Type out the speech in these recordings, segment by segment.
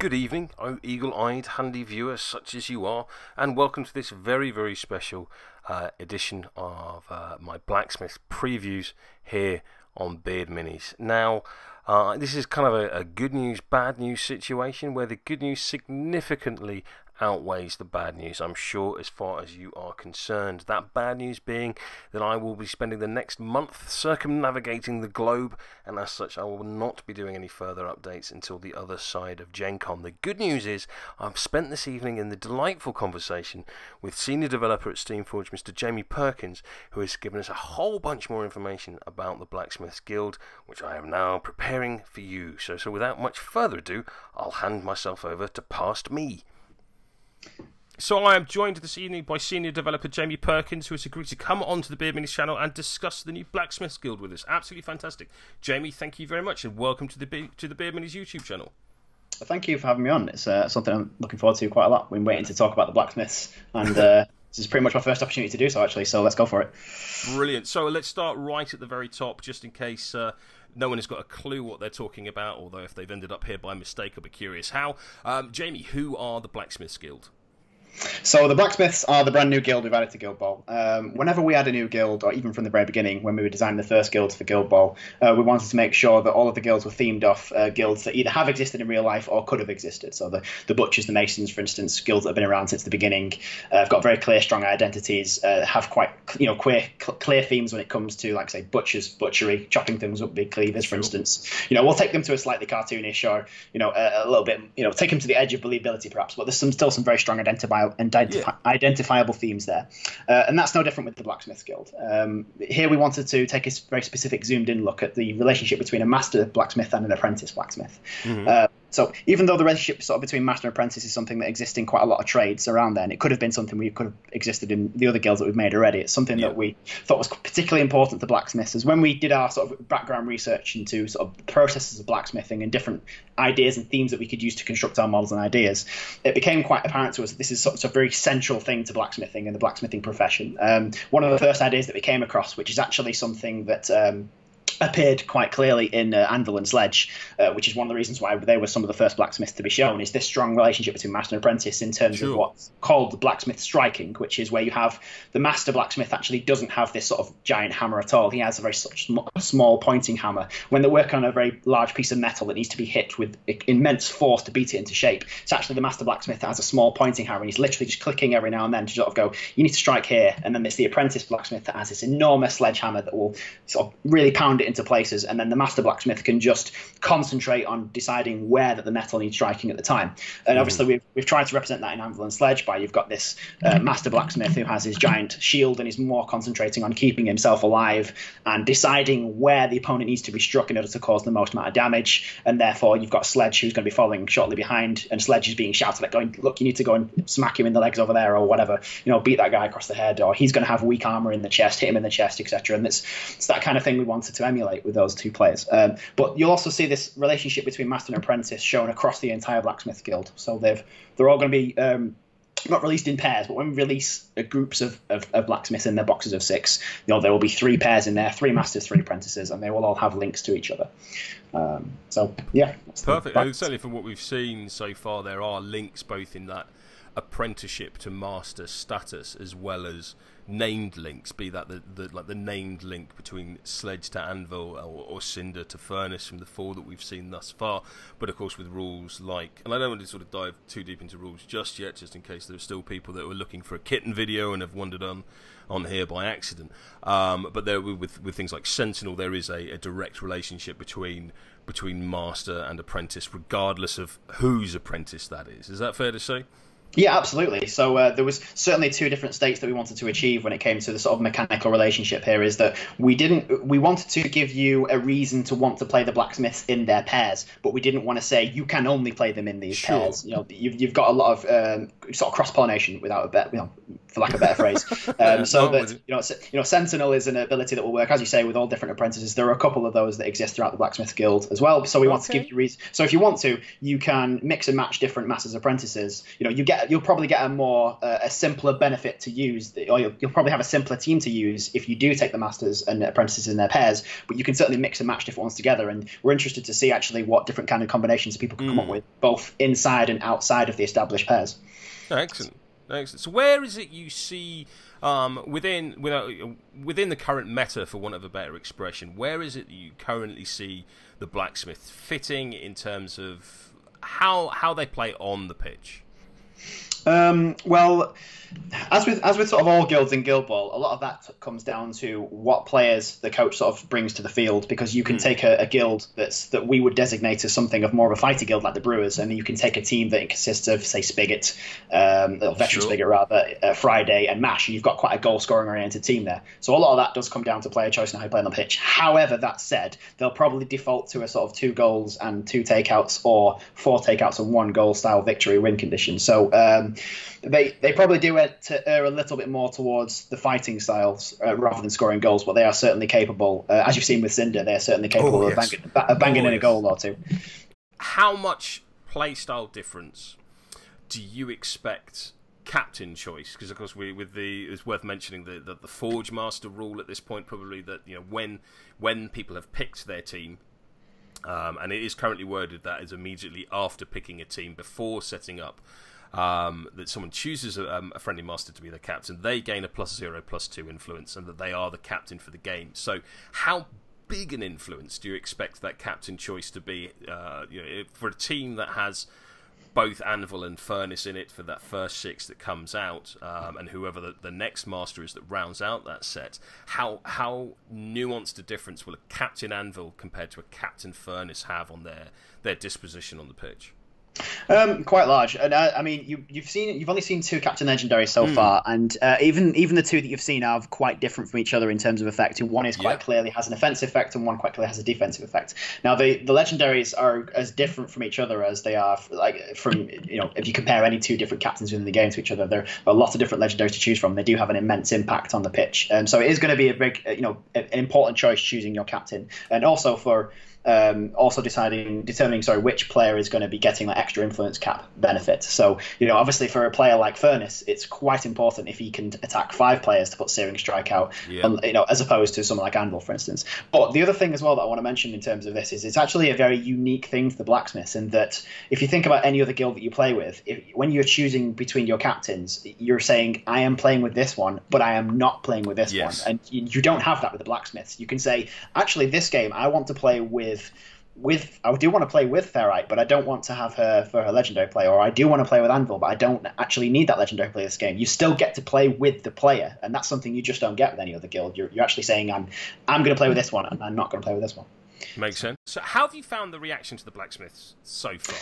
Good evening, oh eagle eyed, handy viewers such as you are, and welcome to this very, very special uh, edition of uh, my blacksmith previews here on Beard Minis. Now, uh, this is kind of a, a good news, bad news situation where the good news significantly outweighs the bad news, I'm sure, as far as you are concerned. That bad news being that I will be spending the next month circumnavigating the globe, and as such, I will not be doing any further updates until the other side of Gen Con. The good news is I've spent this evening in the delightful conversation with senior developer at Steamforge, Mr. Jamie Perkins, who has given us a whole bunch more information about the Blacksmiths Guild, which I am now preparing for you. So, so without much further ado, I'll hand myself over to past me. So I am joined this evening by senior developer Jamie Perkins, who has agreed to come onto the Beard Minis channel and discuss the new Blacksmiths Guild with us. Absolutely fantastic, Jamie. Thank you very much, and welcome to the Be- to the Beard Minis YouTube channel. Thank you for having me on. It's uh, something I'm looking forward to quite a lot. We've been waiting to talk about the blacksmiths, and uh, this is pretty much my first opportunity to do so, actually. So let's go for it. Brilliant. So let's start right at the very top, just in case. Uh, no one has got a clue what they're talking about, although if they've ended up here by mistake, I'll be curious how. Um, Jamie, who are the Blacksmiths Guild? So the blacksmiths are the brand new guild we've added to Guild Ball. Um, whenever we add a new guild, or even from the very beginning, when we were designing the first guilds for Guild Ball, uh, we wanted to make sure that all of the guilds were themed off uh, guilds that either have existed in real life or could have existed. So the, the butchers, the masons, for instance, guilds that have been around since the beginning, uh, have got very clear, strong identities, uh, have quite you know clear clear themes when it comes to like say butchers, butchery, chopping things up, big cleavers, for instance. You know, we'll take them to a slightly cartoonish or you know a, a little bit you know take them to the edge of believability perhaps, but there's some still some very strong identifiable identifiable. Yeah identifiable themes there. Uh, and that's no different with the Blacksmiths Guild. Um, here we wanted to take a very specific zoomed in look at the relationship between a master blacksmith and an apprentice blacksmith. Mm-hmm. Uh, so even though the relationship sort of between master and apprentice is something that exists in quite a lot of trades around then, it could have been something we could have existed in the other guilds that we've made already. It's something yeah. that we thought was particularly important to blacksmiths. As when we did our sort of background research into sort of processes of blacksmithing and different ideas and themes that we could use to construct our models and ideas, it became quite apparent to us that this is such a very central thing to blacksmithing and the blacksmithing profession. Um, one of the first ideas that we came across, which is actually something that um, appeared quite clearly in uh, Anvil and Sledge, uh, which is one of the reasons why they were some of the first blacksmiths to be shown, is this strong relationship between master and apprentice in terms sure. of what's called the blacksmith striking, which is where you have the master blacksmith actually doesn't have this sort of giant hammer at all. He has a very such small pointing hammer. When they're working on a very large piece of metal that needs to be hit with immense force to beat it into shape, it's actually the master blacksmith that has a small pointing hammer, and he's literally just clicking every now and then to sort of go, you need to strike here, and then there's the apprentice blacksmith that has this enormous sledgehammer that will sort of really pound it into places, and then the master blacksmith can just concentrate on deciding where that the metal needs striking at the time. And mm. obviously, we've, we've tried to represent that in Anvil and Sledge by you've got this uh, master blacksmith who has his giant shield and is more concentrating on keeping himself alive and deciding where the opponent needs to be struck in order to cause the most amount of damage. And therefore, you've got Sledge who's going to be following shortly behind, and Sledge is being shouted at, going, "Look, you need to go and smack him in the legs over there, or whatever. You know, beat that guy across the head, or he's going to have weak armor in the chest, hit him in the chest, etc." And it's, it's that kind of thing we wanted to emulate with those two players. Um, but you'll also see this relationship between master and apprentice shown across the entire blacksmith guild. So they've they're all going to be um, not released in pairs, but when we release uh, groups of, of, of, blacksmiths in their boxes of six, you know, there will be three pairs in there, three masters, three apprentices, and they will all have links to each other. Um, so, yeah. Perfect. certainly from what we've seen so far, there are links both in that apprenticeship to master status as well as named links, be that the, the like the named link between Sledge to Anvil or, or, Cinder to Furnace from the four that we've seen thus far. But of course, with rules like, and I don't want to sort of dive too deep into rules just yet, just in case there are still people that were looking for a kitten video and have wandered on on here by accident. Um, but there, with with things like Sentinel, there is a, a direct relationship between between master and apprentice, regardless of whose apprentice that is. Is that fair to say? Yeah, absolutely. So uh, there was certainly two different states that we wanted to achieve when it came to the sort of mechanical relationship here. Is that we didn't we wanted to give you a reason to want to play the blacksmiths in their pairs, but we didn't want to say you can only play them in these sure. pairs. You know, you've, you've got a lot of um, sort of cross pollination without a bet, you know, for lack of a better phrase. Um, so that you know, you know, Sentinel is an ability that will work, as you say, with all different apprentices. There are a couple of those that exist throughout the blacksmith guild as well. So we okay. want to give you reason. So if you want to, you can mix and match different masters apprentices. You know, you get get you'll probably get a more uh, a simpler benefit to use, or you'll, you'll, probably have a simpler team to use if you do take the masters and apprentices in their pairs. But you can certainly mix and match different ones together, and we're interested to see actually what different kind of combinations people can mm. come up hmm. with, both inside and outside of the established pairs. Excellent, excellent. So where is it you see? Um, within within the current meta, for want of a better expression, where is it you currently see the blacksmith fitting in terms of how how they play on the pitch? Um, well, as with as with sort of all guilds in Guild Ball, a lot of that comes down to what players the coach sort of brings to the field. Because you can mm. take a, a, guild that's that we would designate as something of more of a fighter guild like the Brewers, and you can take a team that consists of say Spigot, um, or Veteran sure. Spigot rather, uh, Friday and Mash. And you've got quite a goal scoring oriented team there. So a lot of that does come down to player choice and how you play on the pitch. However, that said, they'll probably default to a sort of two goals and two takeouts, or four takeouts and one goal style victory win condition. So um, they they probably do it to err a little bit more towards the fighting styles uh, rather than scoring goals, but they are certainly capable. Uh, as you've seen with Cinder, they are certainly capable oh, yes. of, bang, of banging oh, in yes. a goal or two. How much play style difference do you expect captain choice because of course we with the it's worth mentioning the, the, the forge master rule at this point probably that you know when when people have picked their team um, and it is currently worded that is immediately after picking a team before setting up um, that someone chooses a, um, a, friendly master to be the captain, they gain a plus zero, plus two influence, and that they are the captain for the game. So, how big an influence do you expect that captain choice to be? Uh, you know, for a team that has both Anvil and Furnace in it for that first six that comes out, um, and whoever the, the, next master is that rounds out that set, how how nuanced a difference will a Captain Anvil compared to a Captain Furnace have on their their disposition on the pitch? Um, quite large, and uh, I mean, you, you've seen you've only seen two Captain Legendary so mm. far, and uh, even even the two that you've seen are quite different from each other in terms of effect. And One is quite clearly has an offensive effect, and one quite clearly has a defensive effect. Now, the the legendaries are as different from each other as they are like from you know if you compare any two different captains within the game to each other, there are a lot of different legendaries to choose from. They do have an immense impact on the pitch, um, so it is going to be a big you know an important choice choosing your captain, and also for um, also deciding determining sorry which player is going to be getting that extra influence cap benefit. So you know obviously for a player like Furnace, it's quite important if he can attack five players to put Searing Strike out, yeah. um, you know as opposed to someone like Anvil for instance. But the other thing as well that I want to mention in terms of this is it's actually a very unique thing for the blacksmiths in that if you think about any other guild that you play with, if, when you're choosing between your captains, you're saying I am playing with this one, but I am not playing with this yes. one, and you, you don't have that with the blacksmiths. You can say actually this game I want to play with with with I do want to play with Ferrite, but I don't want to have her for her legendary play, or I do want to play with Anvil, but I don't actually need that legendary play this game. You still get to play with the player, and that's something you just don't get with any other guild. You're, you're actually saying I'm I'm going to play with this one, and I'm not going to play with this one. Makes sense. So, how have you found the reaction to the blacksmiths so far?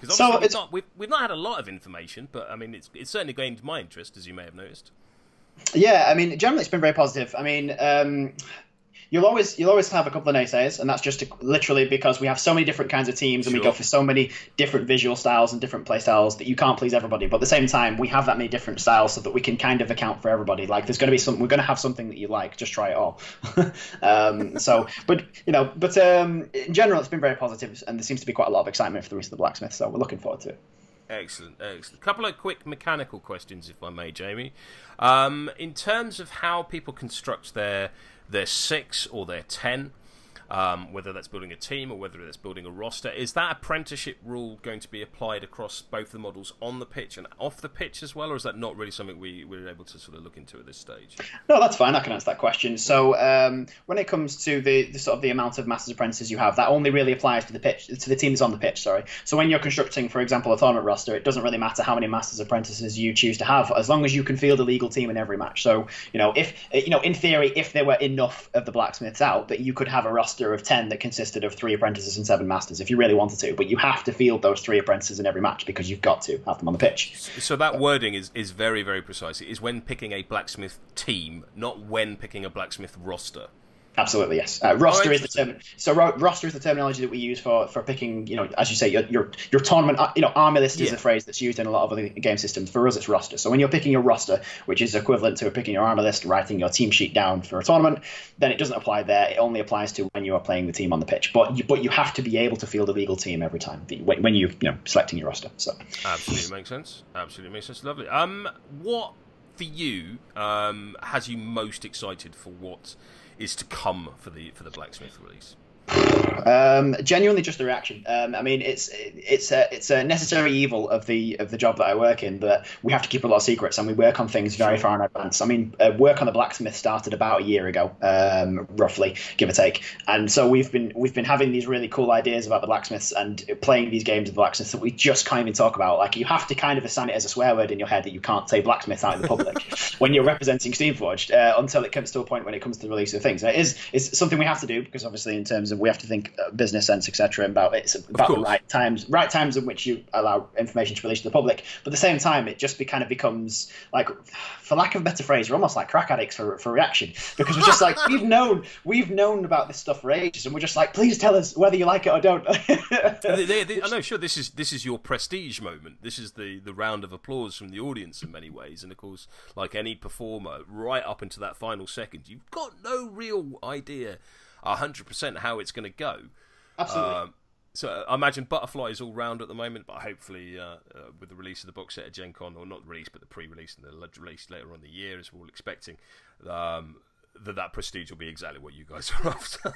Because so we've not, we've, we've not had a lot of information, but I mean, it's it's certainly gained my interest, as you may have noticed. Yeah, I mean, generally it's been very positive. I mean, um, you'll always you'll always have a couple of naysayers, and that's just to, literally because we have so many different kinds of teams and sure. we go for so many different visual styles and different play styles that you can't please everybody. But at the same time, we have that many different styles so that we can kind of account for everybody. Like there's going to be some, we're going to have something that you like. Just try it all. um, so, but you know, but um, in general, it's been very positive, and there seems to be quite a lot of excitement for the rest of the blacksmith. So we're looking forward to it. Excellent, excellent. A couple of quick mechanical questions, if I may, Jamie. Um, in terms of how people construct their they're six or they're ten um, whether that's building a team or whether that's building a roster. Is that apprenticeship rule going to be applied across both the models on the pitch and off the pitch as well, or is that not really something we, we're able to sort of look into at this stage? No, that's fine. I can answer that question. So um, when it comes to the, the, sort of the amount of masters apprentices you have, that only really applies to the pitch to the teams on the pitch. Sorry. So when you're constructing, for example, a tournament roster, it doesn't really matter how many masters apprentices you choose to have, as long as you can field a legal team in every match. So you know, if you know, in theory, if there were enough of the blacksmiths out, that you could have a roster of ten that consisted of three apprentices and seven masters if you really wanted to. But you have to field those three apprentices in every match because you've got to have them on the pitch. So that wording is, is very, very precise. It is when picking a blacksmith team, not when picking a blacksmith roster. Absolutely, yes. Uh, roster is the term. So ro- roster is the terminology that we use for, for picking. You know, as you say, your your, your tournament. Uh, you know, army list yeah. is a phrase that's used in a lot of other game systems. For us, it's roster. So when you're picking your roster, which is equivalent to picking your army list, writing your team sheet down for a tournament, then it doesn't apply there. It only applies to when you are playing the team on the pitch. But you, but you have to be able to field a legal team every time when, when you you know selecting your roster. So absolutely makes sense. Absolutely makes sense. Lovely. Um, what for you um has you most excited for what? Is to come for the for the blacksmith release? Um, genuinely, just the reaction. Um, I mean, it's it's a it's a necessary evil of the of the job that I work in that we have to keep a lot of secrets and we work on things very far in advance. I mean, uh, work on the blacksmith started about a year ago, um, roughly, give or take. And so we've been we've been having these really cool ideas about the blacksmiths and playing these games of the blacksmiths that we just can't even talk about. Like you have to kind of assign it as a swear word in your head that you can't say blacksmith out in the public when you're representing Steamforged uh, until it comes to a point when it comes to the release of things. And it is it's something we have to do because obviously in terms of we have to think uh, business sense, etc. About it's about the right times, right times in which you allow information to release to the public. But at the same time, it just be, kind of becomes like, for lack of a better phrase, we're almost like crack addicts for, for reaction because we're just like we've known we've known about this stuff for ages, and we're just like, please tell us whether you like it or don't. they, they, they, I know, sure. This is this is your prestige moment. This is the the round of applause from the audience in many ways, and of course, like any performer, right up into that final second, you've got no real idea hundred percent how it's going to go. Absolutely. Um, so I imagine Butterfly is all round at the moment, but hopefully uh, uh, with the release of the box set at Gen Con, or not release, but the pre-release and the release later on in the year, as we're all expecting, um, that that prestige will be exactly what you guys are after.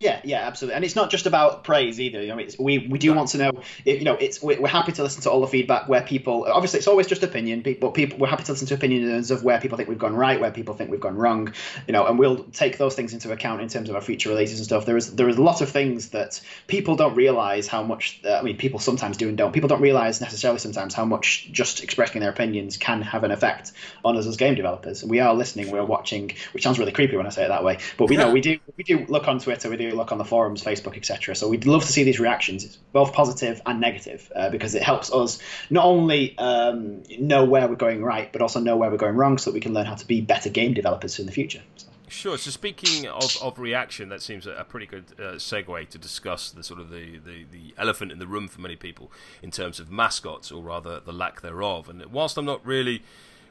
Yeah, yeah, absolutely, and it's not just about praise either. You know, we we do want to know. If, you know, it's we're happy to listen to all the feedback where people. Obviously, it's always just opinion, but people we're happy to listen to opinions of where people think we've gone right, where people think we've gone wrong. You know, and we'll take those things into account in terms of our future releases and stuff. There is there is a lot of things that people don't realize how much. Uh, I mean, people sometimes do and don't. People don't realize necessarily sometimes how much just expressing their opinions can have an effect on us as game developers. We are listening, we're watching, which sounds really creepy when I say it that way, but we know we do we do look on Twitter, we do look on the forums, Facebook, etc. So we'd love to see these reactions, both positive and negative, uh, because it helps us not only um, know where we're going right, but also know where we're going wrong, so that we can learn how to be better game developers in the future. So. Sure. So speaking of, of reaction, that seems a, pretty good uh, segue to discuss the sort of the, the, the elephant in the room for many people in terms of mascots, or rather the lack thereof. And whilst I'm not really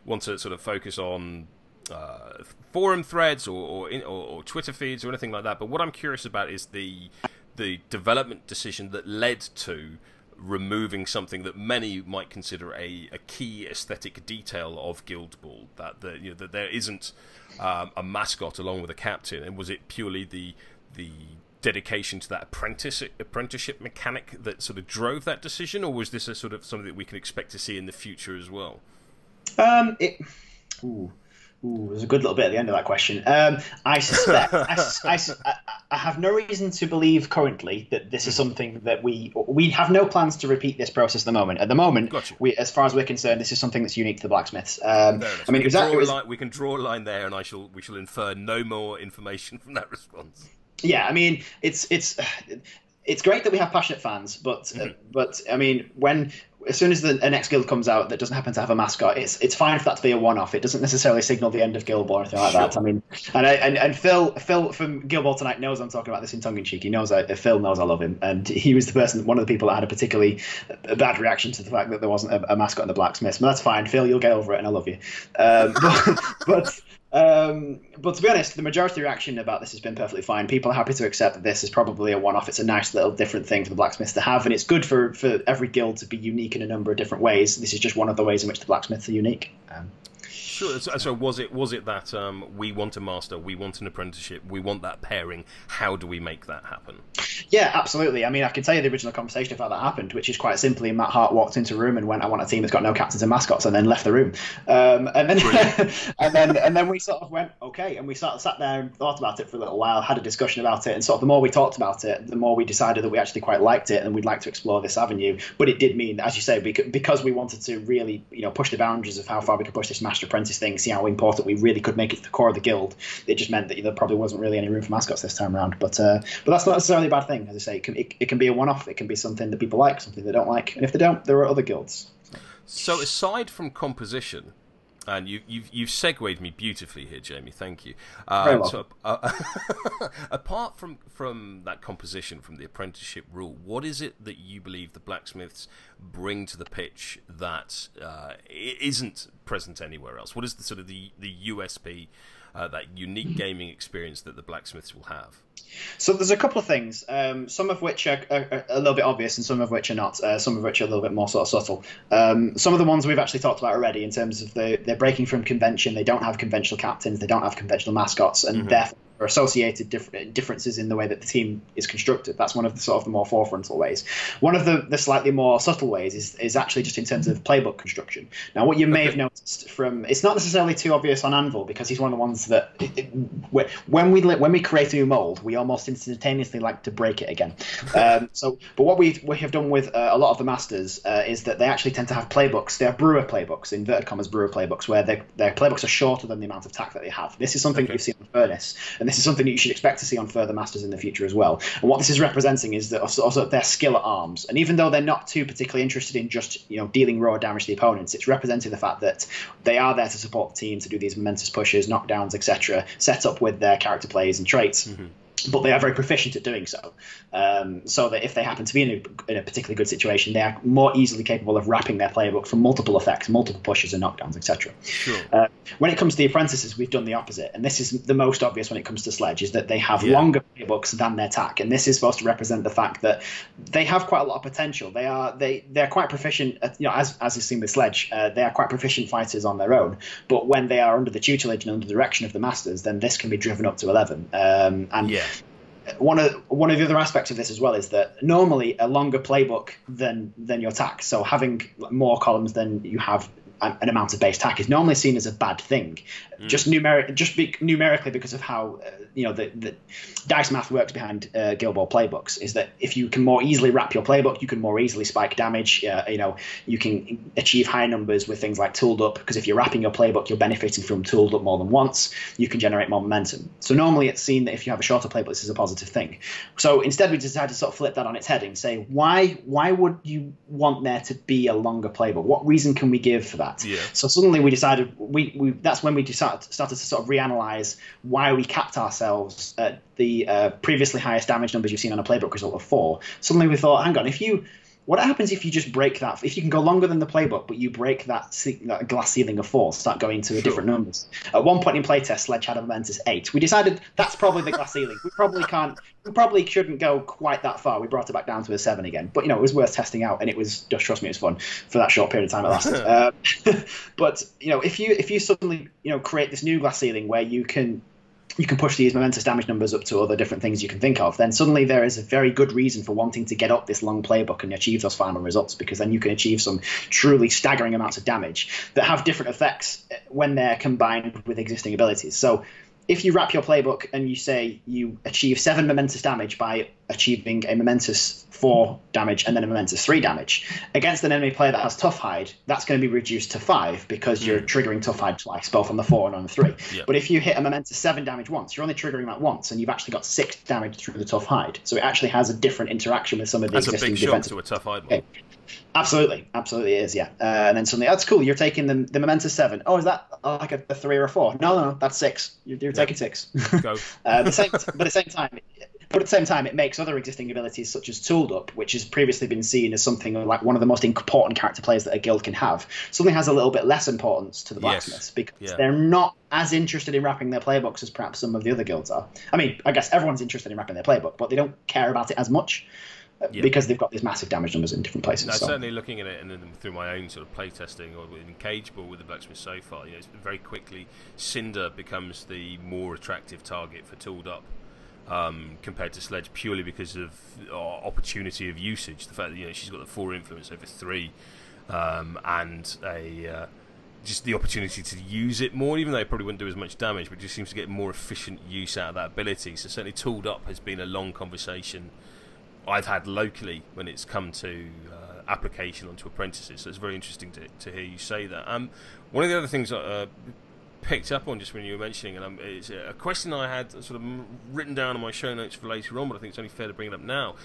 want to sort of focus on uh, forum threads or or, or or, Twitter feeds or anything like that. But what I'm curious about is the the development decision that led to removing something that many might consider a, a key aesthetic detail of Guild Ball. That the, you know, that there isn't um, a mascot along with a captain, and was it purely the the dedication to that apprentice apprenticeship mechanic that sort of drove that decision, or was this a sort of something that we can expect to see in the future as well? Um, it. Ooh. Ooh, there's a good little bit at the end of that question. Um, I suspect, I, I, I, have no reason to believe currently that this is something that we we have no plans to repeat this process at the moment. At the moment, gotcha. we, as far as we're concerned, this is something that's unique to the blacksmiths. Um, I mean, we can, was, line, we can draw a line there, and I shall we shall infer no more information from that response. Yeah, I mean, it's it's it's great that we have passionate fans, but mm-hmm. uh, but I mean, when as soon as the next guild comes out that doesn't happen to have a mascot, it's it's fine for that to be a one-off. It doesn't necessarily signal the end of Guild Ball or anything like that. I mean, and, I, and and Phil Phil from Guild Ball tonight knows I'm talking about this in tongue in cheek. He knows I, Phil knows I love him, and he was the person, one of the people that had a particularly bad reaction to the fact that there wasn't a, a mascot in the Blacksmiths. But that's fine, Phil. You'll get over it, and I love you. Um, but, but um, but to be honest, the majority reaction about this has been perfectly fine. People are happy to accept that this is probably a one-off. It's a nice little different thing for the blacksmiths to have, and it's good for, for every guild to be unique in a number of different ways. This is just one of the ways in which the blacksmiths are unique. Um, Sure. So, so, was it was it that um, we want a master, we want an apprenticeship, we want that pairing? How do we make that happen? Yeah, absolutely. I mean, I can tell you the original conversation of how that happened, which is quite simply Mat Hart walked into a room and went, "I want a team that's got no captains and mascots," and then left the room. Um, and then and then and then we sort of went, "Okay," and we sort of sat there and thought about it for a little while, had a discussion about it, and sort of the more we talked about it, the more we decided that we actually quite liked it and we'd like to explore this avenue. But it did mean, as you say, because we wanted to really, you know, push the boundaries of how far we could push this master apprentice thing, see how important we really could make it to the core of the guild. It just meant that there probably wasn't really any room for mascots this time around. But uh, but that's not necessarily a bad thing. As I say, it can, it, it can be a one-off. It can be something that people like, something they don't like, and if they don't, there are other guilds. So, aside from composition, And you, you've you've segued me beautifully here, Jamie. Thank you. Uh, so, uh, apart from from that composition from the apprenticeship rule, what is it that you believe the blacksmiths bring to the pitch that uh, isn't present anywhere else? What is the sort of the the USP, uh, that unique gaming experience that the blacksmiths will have? So there's a couple of things, um, some of which are, are, are, a little bit obvious and some of which are not. Uh, some of which are a little bit more sort of subtle. Um, some of the ones we've actually talked about already in terms of the, they're breaking from convention. They don't have conventional captains. They don't have conventional mascots, and mm-hmm. therefore or associated differences in the way that the team is constructed. That's one of the sort of the more forefrontal ways. One of the, the slightly more subtle ways is, is actually just in terms of playbook construction. Now, what you may okay. have noticed from it's not necessarily too obvious on Anvil because he's one of the ones that it, it, when we when we create a new mold, we almost instantaneously like to break it again. Um, so, but what we we have done with uh, a lot of the masters uh, is that they actually tend to have playbooks. They are brewer playbooks, inverted commas brewer playbooks, where their their playbooks are shorter than the amount of TAC that they have. This is something okay. that you've seen on Furnace, and this is something you should expect to see on further masters in the future as well. And what this is representing is that also their skill at arms. And even though they're not too particularly interested in just you know dealing raw damage to the opponents, it's representing the fact that they are there to support the team to do these momentous pushes, knockdowns, etc., set up with their character plays and traits. Mm-hmm but they are very proficient at doing so. Um, so that if they happen to be in a, in a, particularly good situation, they are more easily capable of wrapping their playbook for multiple effects, multiple pushes and knockdowns, etc. Sure. Uh, when it comes to the apprentices, we've done the opposite, and this is the most obvious when it comes to Sledge, is that they have yeah. longer playbooks than their TAC, and this is supposed to represent the fact that they have quite a lot of potential. They are they they're quite proficient, at, you know, as as is seen with Sledge, uh, they are quite proficient fighters on their own. But when they are under the tutelage and under the direction of the masters, then this can be driven up to eleven. Um, and yeah one of one of the other aspects of this as well is that normally a longer playbook than than your TAC, so having more columns than you have an amount of base TAC is normally seen as a bad thing, mm. just numeric, just be, numerically because of how uh, you know the, the dice math works behind uh, Guild Ball playbooks. Is that if you can more easily wrap your playbook, you can more easily spike damage. Uh, you know, you can achieve high numbers with things like tooled up because if you're wrapping your playbook, you're benefiting from tooled up more than once. You can generate more momentum. So normally it's seen that if you have a shorter playbook, this is a positive thing. So instead, we decided to sort of flip that on its head and say, why why would you want there to be a longer playbook? What reason can we give for that? that. Yeah. So suddenly we decided we, we that's when we decided, started to sort of reanalyze why we capped ourselves at the uh, previously highest damage numbers you've seen on a playbook result of four. Suddenly we thought, hang on, if you what happens if you just break that? If you can go longer than the playbook, but you break that, that glass ceiling of four, start going to sure. different numbers. At one point in playtest, Sledge had a momentous eight. We decided that's probably the glass ceiling. We probably can't. We probably shouldn't go quite that far. We brought it back down to a seven again. But you know, it was worth testing out, and it was just trust me, it was fun for that short period of time it lasted. uh, but you know, if you if you suddenly you know create this new glass ceiling where you can you can push these momentous damage numbers up to other different things you can think of, then suddenly there is a very good reason for wanting to get up this long playbook and achieve those final results because then you can achieve some truly staggering amounts of damage that have different effects when they're combined with existing abilities. So if you wrap your playbook and you say you achieve seven momentous damage by achieving a momentous four damage and then a momentous three damage against an enemy player that has tough hide, that's going to be reduced to five because you're mm. triggering tough hide twice, both on the four and on the three. Yep. But if you hit a momentous seven damage once, you're only triggering that once, and you've actually got six damage through the tough hide. So it actually has a different interaction with some of the that's existing a big defensive. to a tough hide. Okay. Absolutely, absolutely is, yeah. Uh, and then suddenly, that's cool. You're taking the the momentous seven. Oh, is that like a, a three or a four? No, no, no, that's six. You're, taking six. Go. uh, the same, but at the same time, but at the same time, it makes other existing abilities such as Tooled Up, which has previously been seen as something like one of the most important character players that a guild can have, something has a little bit less importance to the blacksmiths yes. because yeah. they're not as interested in wrapping their playbooks as perhaps some of the other guilds are. I mean, I guess everyone's interested in wrapping their playbook, but they don't care about it as much. Uh, yeah. Because they've got these massive damage numbers in different places. No, so. certainly looking at it and then through my own sort of playtesting or in Cageball with the blacksmith so far, you know, very quickly Cinder becomes the more attractive target for tooled up um, compared to Sledge purely because of uh, opportunity of usage. The fact that you know she's got the four influence over three, um, and a uh, just the opportunity to use it more, even though it probably wouldn't do as much damage, but just seems to get more efficient use out of that ability. So certainly, tooled up has been a long conversation I've had locally when it's come to uh, application onto apprentices. So it's very interesting to, to hear you say that. Um, one of the other things uh, picked up on just when you were mentioning, and it's a question I had sort of written down in my show notes for later on, but I think it's only fair to bring it up now,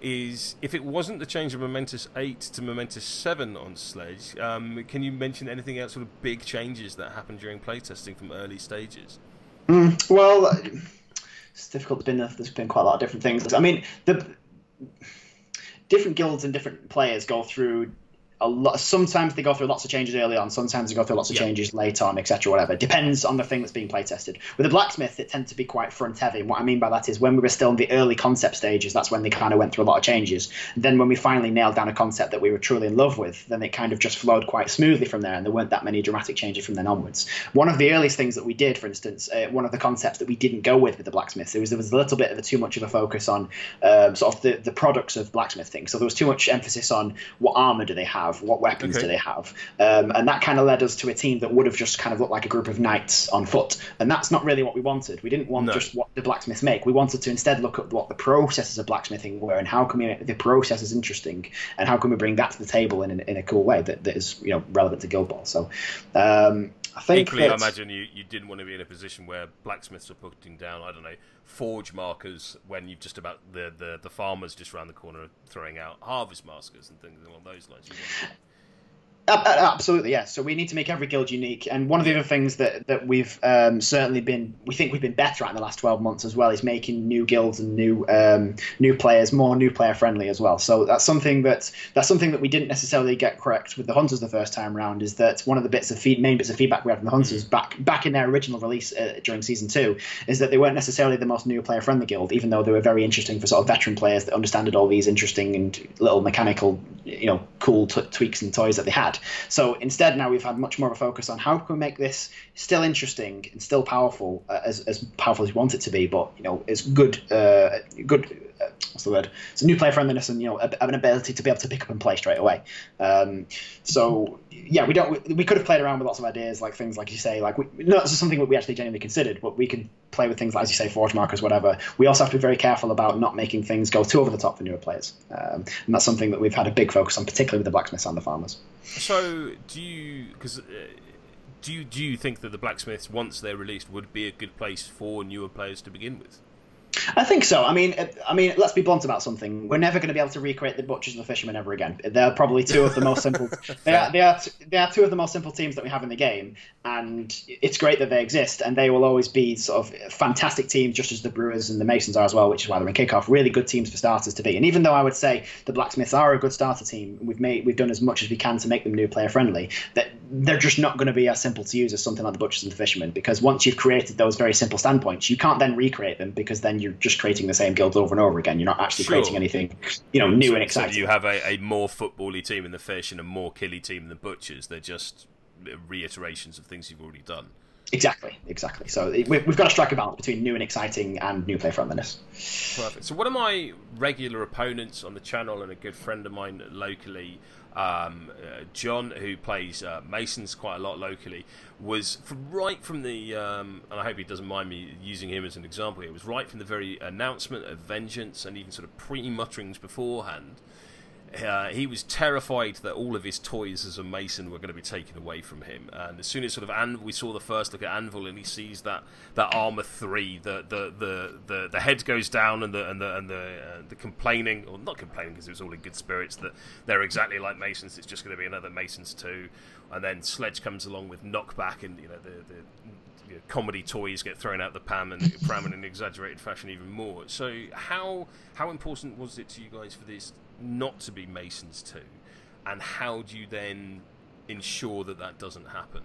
is if it wasn't the change of Momentous 8 to Momentous 7 on Sledge, um, can you mention anything else, sort of big changes that happened during playtesting from early stages? Mm, well, it's difficult. There's been, there's been quite a lot of different things. I mean, the different guilds and different players go through a lot. Sometimes they go through lots of changes early on. Sometimes they go through lots of changes late on, etc. Whatever depends on the thing that's being play tested. With the blacksmith, it tends to be quite front heavy. And what I mean by that is when we were still in the early concept stages, that's when they kind of went through a lot of changes. Then when we finally nailed down a concept that we were truly in love with, then it kind of just flowed quite smoothly from there, and there weren't that many dramatic changes from then onwards. One of the earliest things that we did, for instance, uh, one of the concepts that we didn't go with with the blacksmith, there was there was a little bit of a too much of a focus on um, sort of the, the products of blacksmithing. So there was too much emphasis on what armor do they have, what weapons. Okay they have? Um, and that kind of led us to a team that would have just kind of looked like a group of knights on foot. And that's not really what we wanted. We didn't want no. just what the blacksmiths make. We wanted to instead look at what the processes of blacksmithing were and how can we make the processes interesting and how can we bring that to the table in, in, in a cool way that, that is you know relevant to Guild Ball. So um, I think equally, I imagine you, you didn't want to be in a position where blacksmiths are putting down I don't know forge markers when you've just about the the, the farmers just around the corner throwing out harvest markers and things along those lines. Absolutely, yes. So we need to make every guild unique, and one of the other things that that we've um, certainly been, we think we've been better at in the last twelve months as well, is making new guilds and new um, new players more new player friendly as well. So that's something that that's something that we didn't necessarily get correct with the hunters the first time around. Is that one of the bits of feed, main bits of feedback we had from the hunters mm. back back in their original release uh, during season two, is that they weren't necessarily the most new player friendly guild, even though they were very interesting for sort of veteran players that understood all these interesting and little mechanical, you know, cool t- tweaks and toys that they had. So instead, now we've had much more of a focus on how can we make this still interesting and still powerful, uh, as, as powerful as we want it to be, but you know, as good, uh, good. Uh, what's the word? It's a new player friendliness and you know, an ability to be able to pick up and play straight away. Um, so yeah, we don't. We, we, could have played around with lots of ideas, like things like you say, like we, no, this is something that we actually genuinely considered, but we could play with things like, as you say, forge markers, whatever. We also have to be very careful about not making things go too over the top for newer players, um, and that's something that we've had a big focus on, particularly with the blacksmiths and the farmers. So, do you because uh, do you do you think that the blacksmiths, once they're released, would be a good place for newer players to begin with? I think so. I mean, uh, I mean, let's be blunt about something. We're never going to be able to recreate the butchers and the fishermen ever again. They're probably two of the most simple. they are they are they are two of the most simple teams that we have in the game, and it's great that they exist. And they will always be sort of fantastic teams, just as the Brewers and the Masons are as well, which is why they're in kickoff. Really good teams for starters to be. And even though I would say the Blacksmiths are a good starter team, we've made we've done as much as we can to make them new player friendly. That they're just not going to be as simple to use as something like the butchers and the fishermen because once you've created those very simple standpoints, you can't then recreate them because then you're just creating the same guilds over and over again. You're not actually sure. creating anything, you know, new so, and exciting. So you have a, a more footbally team in the fish and a more killy team in the butchers. They're just reiterations of things you've already done. Exactly, exactly. So we've we've got to strike a balance between new and exciting and new player friendliness. Perfect. So one of my regular opponents on the channel and a good friend of mine locally um, uh, John, who plays uh, Masons quite a lot locally, was from right from the, um, and I hope he doesn't mind me using him as an example here, was right from the very announcement of Vengeance and even sort of pre mutterings beforehand uh, he was terrified that all of his toys as a mason were going to be taken away from him. And as soon as sort of An- we saw the first look at Anvil, and he sees that, that armor three, the, the the, the the head goes down, and the and the and the, uh, the complaining, or not complaining because it was all in good spirits that they're exactly like Masons. It's just going to be another Masons two. And then Sledge comes along with knockback, and you know the the you know, comedy toys get thrown out the pram and pram in an exaggerated fashion even more. So how how important was it to you guys for this not to be Masons too, and how do you then ensure that that doesn't happen?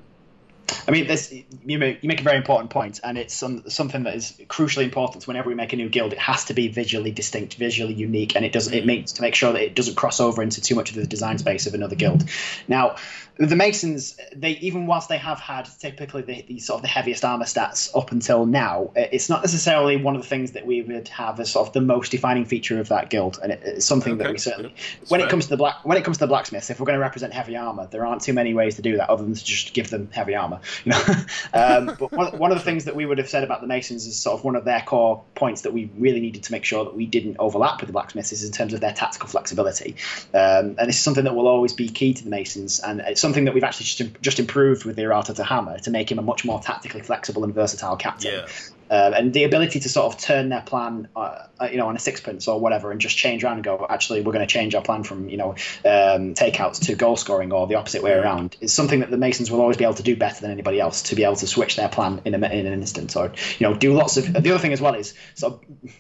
I mean, this you make you make a very important point, and it's some, something that is crucially important. Whenever we make a new guild, it has to be visually distinct, visually unique, and it does it mm-hmm. makes to make sure that it doesn't cross over into too much of the design space of another guild. Now, the Masons, they even whilst they have had typically the, the, sort of the heaviest armor stats up until now, eh, it's not necessarily one of the things that we would have as sort of the most defining feature of that guild, and it, it's something okay. that we certainly. when fair. it comes to the black, when it comes to the blacksmiths, if we're going to represent heavy armor, there aren't too many ways to do that other than to just give them heavy armor. You know, um, but one, one of the things that we would have said about the Masons is sort of one of their core points that we really needed to make sure that we didn't overlap with the blacksmiths is in terms of their tactical flexibility, um, and this is something that will always be key to the Masons, and it's something that we've actually just, just improved with the Errata to Hammer to make him a much more tactically flexible and versatile captain. Yeah. Uh, and the ability to sort of turn their plan, uh, uh you know, on a sixpence or whatever, and just change around and go, actually, we're going to change our plan from you know um, takeouts to goal scoring or the opposite way around. It's something that the Masons will always be able to do better than anybody else to be able to switch their plan in, a, in an instant, or you know, do lots of. The other thing as well is sort of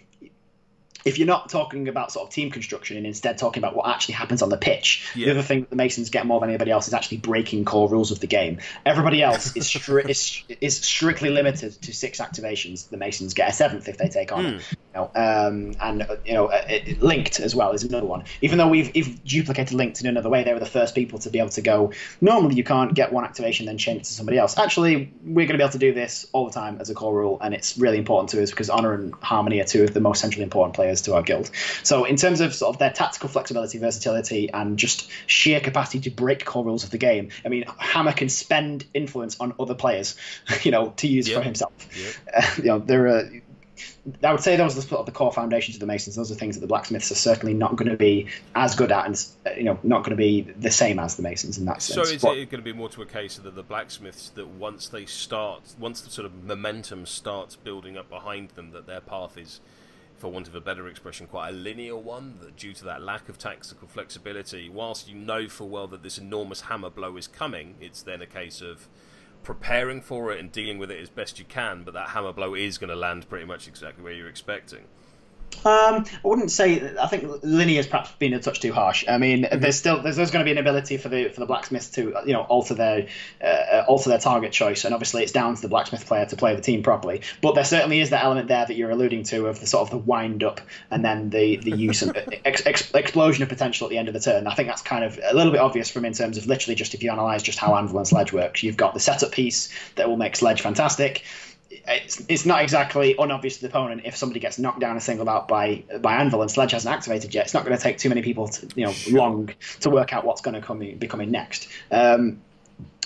if you're not talking about sort of team construction and instead talking about what actually happens on the pitch, yeah. the other thing that the Masons get more than anybody else is actually breaking core rules of the game. Everybody else is, stri- is, is strictly limited to six activations. The Masons get a seventh if they take on. Mm. You know, um, and uh, you know, uh, it, linked as well is another one. Even though we've, we've duplicated linked in another way, they were the first people to be able to go. Normally, you can't get one activation then change it to somebody else. Actually, we're going to be able to do this all the time as a core rule, and it's really important to us because honor and harmony are two of the most centrally important players players to our guild. So in terms of sort of their tactical flexibility, versatility, and just sheer capacity to break core rules of the game, I mean, Hammer can spend influence on other players, you know, to use yep. for himself. Yep. Uh, you know, there are I would say those are the, of the core foundations of the Masons. Those are things that the blacksmiths are certainly not going to be as good at, and you know, not going to be the same as the Masons in that sense. So is but, it going to be more to a case of the blacksmiths that once they start, once the sort of momentum starts building up behind them, that their path is for want of a better expression, quite a linear one, that due to that lack of tactical flexibility, whilst you know full well that this enormous hammer blow is coming, it's then a case of preparing for it and dealing with it as best you can, but that hammer blow is going to land pretty much exactly where you're expecting. Um, I wouldn't say. I think linear's perhaps been a touch too harsh. I mean, mm-hmm. there's still there's, there's going to be an ability for the for the blacksmith to you know alter their uh, alter their target choice, and obviously it's down to the blacksmith player to play the team properly. But there certainly is that element there that you're alluding to of the sort of the wind up and then the the use of ex, ex, explosion of potential at the end of the turn. I think that's kind of a little bit obvious from in terms of literally just if you analyze just how Anvil and Sledge works, you've got the setup piece that will make Sledge fantastic it's, it's not exactly unobvious to the opponent if somebody gets knocked down and singled out by by Anvil and Sledge hasn't activated yet. It's not going to take too many people to, you know long to work out what's going to come be coming next. Um,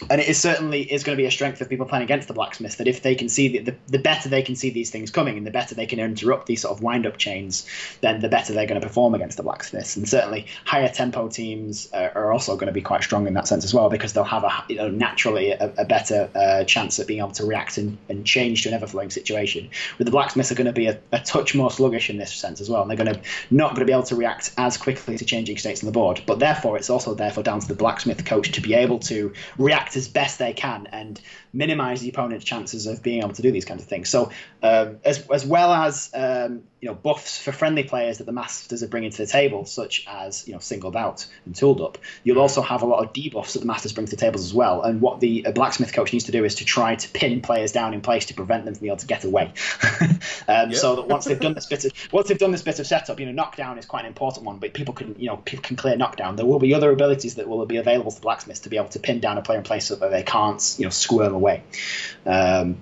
and it is certainly is going to be a strength of people playing against the blacksmiths that if they can see the, the, the, better they can see these things coming and the better they can interrupt these sort of wind up chains then the better they're going to perform against the blacksmiths. And certainly higher tempo teams are, are also going to be quite strong in that sense as well because they'll have a you know, naturally a, a better uh, chance at being able to react and, and change to an ever flowing situation. With the blacksmiths are going to be a, a, touch more sluggish in this sense as well and they're going to not going to be able to react as quickly to changing states on the board. But therefore it's also therefore down to the blacksmith coach to be able to react as best they can and minimize the opponent's chances of being able to do these kinds of things. So, um, as, as well as um, you know buffs for friendly players that the masters are bringing to the table, such as you know singled out and tooled up, you'll also have a lot of debuffs that the masters bring to the tables as well. And what the blacksmith coach needs to do is to try to pin players down in place to prevent them from being able to get away. um, yep. So that once they've done this bit of once they've done this bit of setup, you know knockdown is quite an important one, but people can you know people can clear knockdown. There will be other abilities that will be available to blacksmiths to be able to pin down a player in place so that they can't you know squirm away. Um,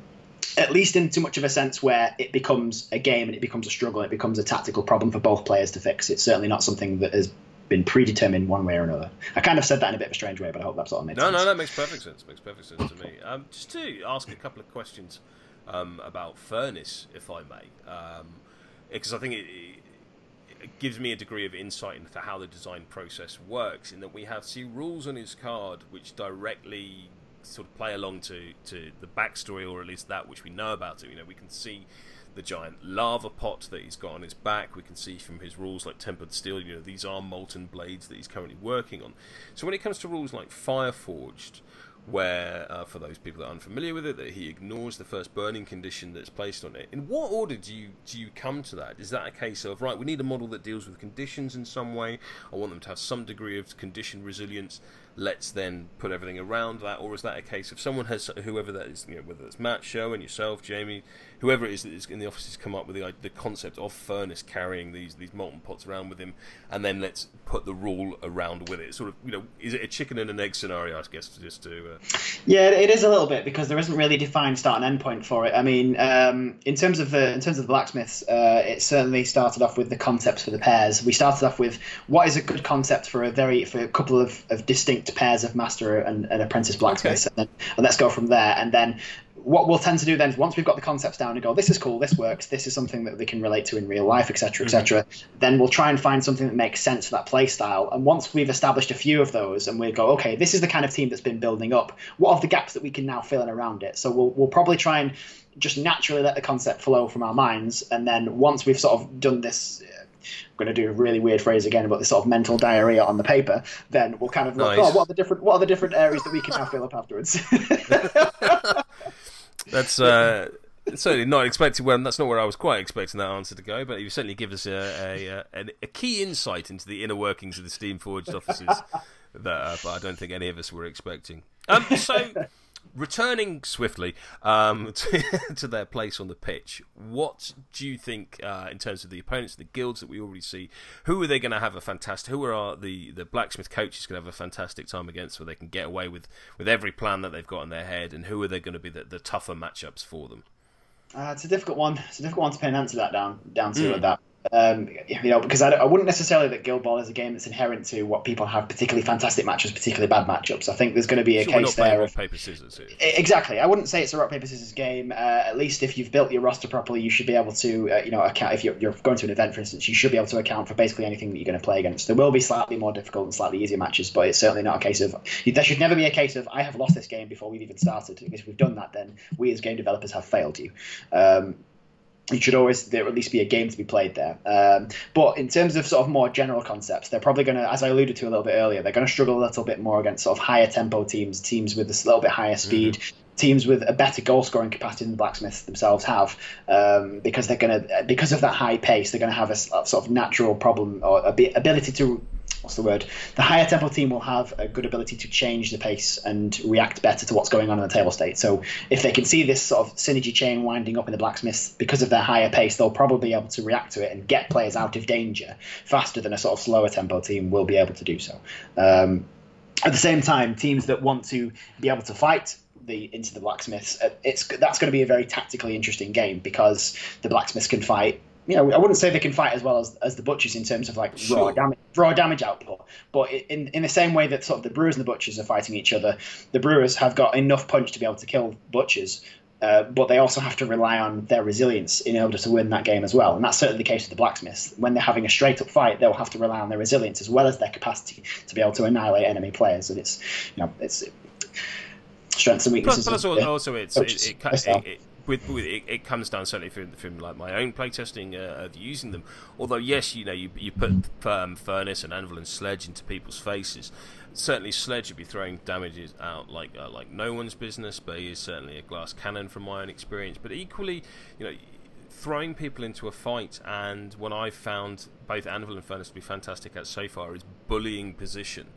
at least in too much of a sense where it becomes a game and it becomes a struggle, it becomes a tactical problem for both players to fix. It's certainly not something that has been predetermined one way or another. I kind of said that in a bit of a strange way, but I hope that sort of made no, sense. No, no, that makes perfect sense. Makes perfect sense to me. Um, just to ask a couple of questions um, about Furnace, if I may, because um, I think it, it gives me a degree of insight into how the design process works. In that we have see rules on his card which directly sort of play along to, to the backstory, or at least that which we know about it. You know, we can see the giant lava pot that he's got on his back. We can see from his rules like tempered steel, you know, these are molten blades that he's currently working on. So when it comes to rules like Fireforged, where, uh, for those people that are unfamiliar with it, that he ignores the first burning condition that's placed on it. In what order do you do you come to that? Is that a case of right? We need a model that deals with conditions in some way. I want them to have some degree of condition resilience let's then put everything around that, or is that a case of someone has whoever that is, you know, whether it's Matt, and yourself, Jamie, whoever it is that is in the office has come up with the the concept of furnace carrying these these molten pots around with him, and then let's put the rule around with it. Sort of, you know, is it a chicken and an egg scenario? I guess just to. Uh... Yeah, it is a little bit because there isn't really defined start and end point for it. I mean, um, in terms of the in terms of the blacksmiths, uh, it certainly started off with the concepts for the pairs. We started off with what is a good concept for a very for a couple of, of distinct distinct pairs of master and, and apprentice blacksmiths, okay. and, then, and let's go from there. And then what we'll tend to do then is once we've got the concepts down and go, this is cool, this works, this is something that they can relate to in real life, etc., etc. Mm-hmm. Then we'll try and find something that makes sense for that play style. And once we've established a few of those, and we go, okay, this is the kind of team that's been building up. What are the gaps that we can now fill in around it? So we'll we'll probably try and just naturally let the concept flow from our minds, and then once we've sort of done this. I'm going to do a really weird phrase again about this sort of mental diarrhea on the paper. Then we'll kind of look, Nice. oh, what are the different, what are the different areas that we can now fill up afterwards? That's uh, certainly not expected. Well, that's not where I was quite expecting that answer to go. But you certainly give us a a, a, a key insight into the inner workings of the Steam Forged offices that uh, but I don't think any of us were expecting. Um, so. Returning swiftly um, to, to their place on the pitch, what do you think uh, in terms of the opponents, the guilds that we already see? Who are they going to have a fantastic? Who are the, the blacksmith coaches going to have a fantastic time against, where they can get away with, with every plan that they've got in their head? And who are they going to be the, the tougher matchups for them? Uh, it's a difficult one. It's a difficult one to pin an answer that down down to with that. Um, you know, because I, I wouldn't necessarily that Guild Ball is a game that's inherent to what people have particularly fantastic matches, particularly bad matchups. I think there's going to be a Sure, we're not case there rock of paper scissors here. Exactly. I wouldn't say it's a rock paper scissors game. Uh, at least if you've built your roster properly, you should be able to, uh, you know, account. If you're, you're going to an event, for instance, you should be able to account for basically anything that you're going to play against. There will be slightly more difficult and slightly easier matches, but it's certainly not a case of. There should never be a case of I have lost this game before we've even started. Because if we've done that, then we as game developers have failed you. Um, it should always there at least be a game to be played there. Um, but in terms of sort of more general concepts, they're probably going to, as I alluded to a little bit earlier, they're going to struggle a little bit more against sort of higher tempo teams, teams with a little bit higher speed. Teams with a better goal scoring capacity than the blacksmiths themselves have, um, because they're going to because of that high pace, they're going to have a sort of natural problem or a bit ability to what's the word? The higher tempo team will have a good ability to change the pace and react better to what's going on in the table state. So if they can see this sort of synergy chain winding up in the blacksmiths because of their higher pace, they'll probably be able to react to it and get players out of danger faster than a sort of slower tempo team will be able to do so. Um, at the same time, teams that want to be able to fight the into the blacksmiths, uh, it's that's going to be a very tactically interesting game because the blacksmiths can fight. You know, I wouldn't say they can fight as well as, as the butchers in terms of like raw damage, raw damage output. But in in the same way that sort of the brewers and the butchers are fighting each other, the brewers have got enough punch to be able to kill butchers. Uh, but they also have to rely on their resilience in order to win that game as well, and that's certainly the case with the blacksmiths. When they're having a straight up fight, they'll have to rely on their resilience as well as their capacity to be able to annihilate enemy players. And it's, you know, it's strengths and Plus, weaknesses. plus also, also it's it, it, it, it, with, with it, it comes down certainly from, from like my own playtesting uh, of using them. Although yes, you know you you put um, furnace and anvil and sledge into people's faces. Certainly, sledge would be throwing damages out like uh, like no one's business. But he is certainly a glass cannon from my own experience. But equally, you know. Throwing people into a fight, and what I've found both Anvil and Furnace to be fantastic at so far is bullying position.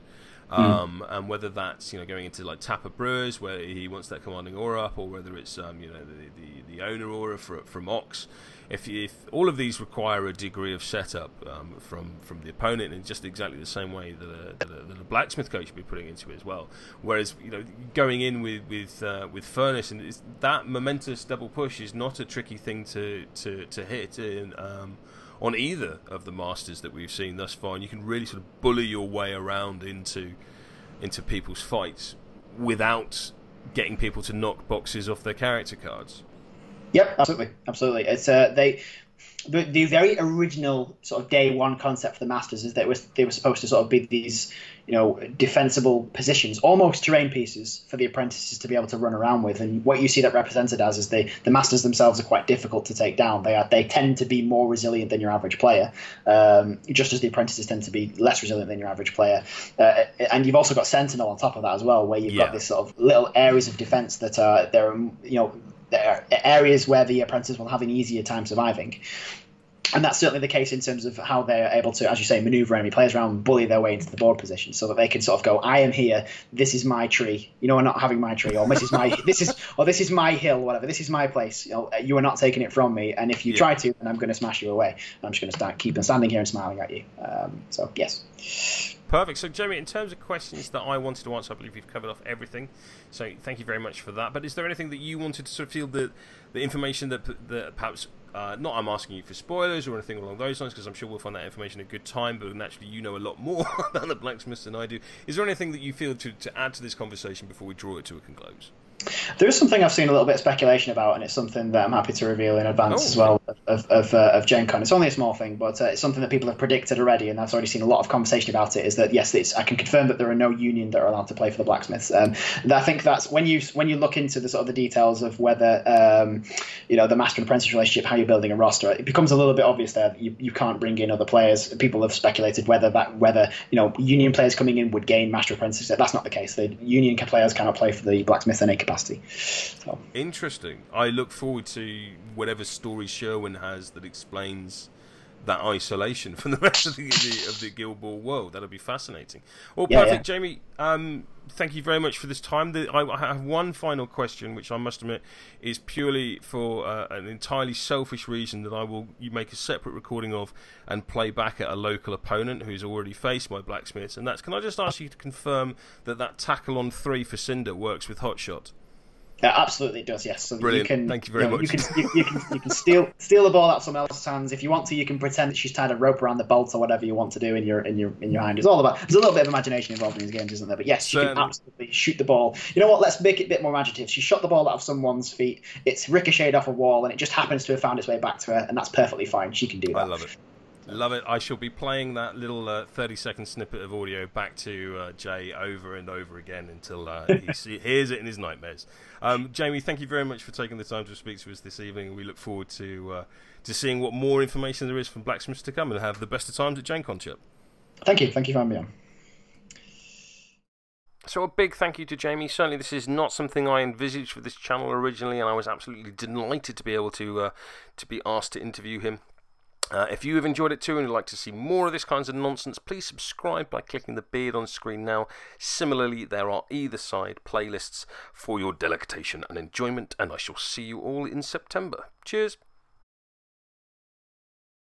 Um, and whether that's you know going into like Tapper Brewers where he wants that commanding aura up, or whether it's um, you know the, the, the owner aura for, from Ox, if, if all of these require a degree of setup um, from from the opponent in just exactly the same way that a, that that blacksmith coach would be putting into it as well. Whereas you know going in with with uh, with Furnace and that momentous double push is not a tricky thing to to, to hit in. On either of the masters that we've seen thus far, and you can really sort of bully your way around into into people's fights without getting people to knock boxes off their character cards. Yep, absolutely, absolutely. It's uh, they. The, the very original sort of day one concept for the masters is that it was they were supposed to sort of be these you know defensible positions almost terrain pieces for the apprentices to be able to run around with and what you see that represented as is they the masters themselves are quite difficult to take down they are they tend to be more resilient than your average player um, just as the apprentices tend to be less resilient than your average player uh, and you've also got sentinel on top of that as well where you've Yeah. got this sort of little areas of defense that are there are you know there are areas where the apprentices will have an easier time surviving and that's certainly the case in terms of how they're able to, as you say, maneuver enemy players around, and bully their way into the board position, so that they can sort of go, "I am here. This is my tree. You know, I'm not having my tree, or this is my this is or this is my hill, whatever. This is my place. You know, you are not taking it from me. And if you Yeah. try to, then I'm going to smash you away. I'm just going to start keeping standing here and smiling at you. Um, so yes, Perfect. So, Jeremy, in terms of questions that I wanted to answer, I believe you've covered off everything. So, thank you very much for that. But is there anything that you wanted to sort of feel the the information that, that perhaps uh, not I'm asking you for spoilers or anything along those lines because I'm sure we'll find that information a good time. But naturally, you know a lot more about the blacksmiths than I do. Is there anything that you feel to, to add to this conversation before we draw it to a close? There is something I've seen a little bit of speculation about, and it's something that I'm happy to reveal in advance oh, as well of of, uh, of Gen Con. It's only a small thing, but uh, it's something that people have predicted already, and I've already seen a lot of conversation about it. Is that yes, I can confirm that there are no union that are allowed to play for the blacksmiths. Um, I think that's when you when you look into the sort of the details of whether um, you know the master and apprentice relationship, how you're building a roster, it becomes a little bit obvious there. You, you can't bring in other players. People have speculated whether that whether you know union players coming in would gain master apprentice. That's not the case. The union players cannot play for the blacksmith in any capacity. So. Interesting. I look forward to whatever story Sherwin has that explains that isolation from the rest of the, of the Guild Ball world. That'll be fascinating. Well, yeah, perfect, yeah. Jamie. Um, thank you very much for this time. The, I, I, have one final question, which I must admit is purely for uh, an entirely selfish reason that I will make a separate recording of and play back at a local opponent who's already faced my blacksmiths. And that's can I just ask you to confirm that that tackle on three for Cinder works with Hotshot? Yeah, absolutely it does. Yes. So Brilliant. You can, Thank you very you know, much. You can, you, you, can you can steal steal the ball out of someone else's hands if you want to. You can pretend that she's tied a rope around the bolt or whatever you want to do in your in your in your hand. It's all about. There's a little bit of imagination involved in these games, isn't there? But yes, she can absolutely shoot the ball. You know what? Let's make it a bit more imaginative. She shot the ball out of someone's feet. It's ricocheted off a wall, and it just happens to have found its way back to her, and that's perfectly fine. She can do that. I love it. Love it. I shall be playing that little uh, 30 second snippet of audio back to uh, Jay over and over again until uh, he see, hears it in his nightmares. Um, Jamie, thank you very much for taking the time to speak to us this evening. We look forward to uh, to seeing what more information there is from Blacksmiths to come and have the best of times at Gen Con Chip. Thank you. Thank you for having me on. So a big thank you to Jamie. Certainly, this is not something I envisaged for this channel originally, and I was absolutely delighted to be able to uh, to be asked to interview him. Uh, if you have enjoyed it too and would like to see more of this kinds of nonsense, please subscribe by clicking the beard on screen now. Similarly, there are either side playlists for your delectation and enjoyment, and I shall see you all in September. Cheers!